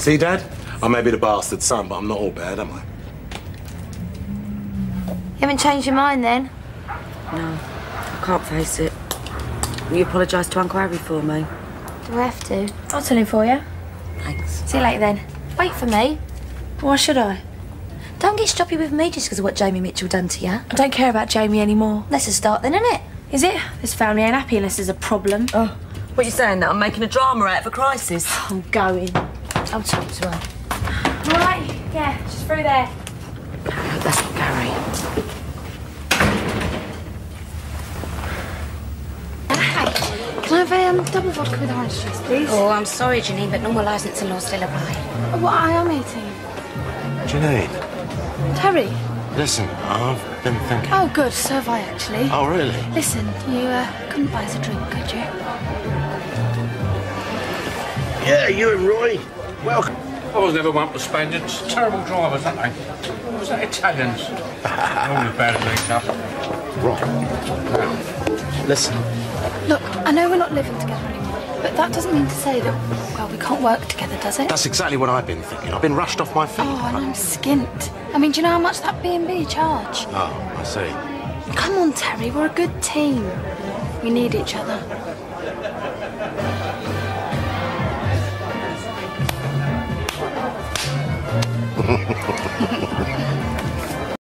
See, Dad? I may be the bastard son, but I'm not all bad, am I? You haven't changed your mind then? No, I can't face it. Will you apologise to Uncle Harry for me? Do I have to? I'll tell him for you. Thanks. See you later then. Wait for me. Why should I? Don't get stroppy with me just because of what Jamie Mitchell done to you. I don't care about Jamie anymore. That's a start then, isn't it? Is it? This family ain't happy unless there's a problem. Oh, what are you saying? That I'm making a drama out of a crisis? I'm going. I'll talk to her. All right. Yeah, she's through there. That's not Gary. Can I have a um, double vodka with orange juice, please? Oh, I'm sorry, Janine, but normal licensing law still apply. Oh, well, I am 18. Janine, Terry. listen, I've been thinking. Oh, good. So have I, actually. Oh, really? Listen, you uh, couldn't buy us a drink, could you? Yeah, you and Roy. Welcome. I was never one for Spaniards. Terrible drivers, aren't they? Was that Italians? All as bad as each other. Right. Listen, Look, I know we're not living together anymore, but that doesn't mean to say that, well, we can't work together, does it? that's exactly what I've been thinking. I've been rushed off my feet. Oh, and I'm skint. I mean, do you know how much that B&B charge? Oh, I see. Come on, Terry, we're a good team. We need each other. ハハハハ。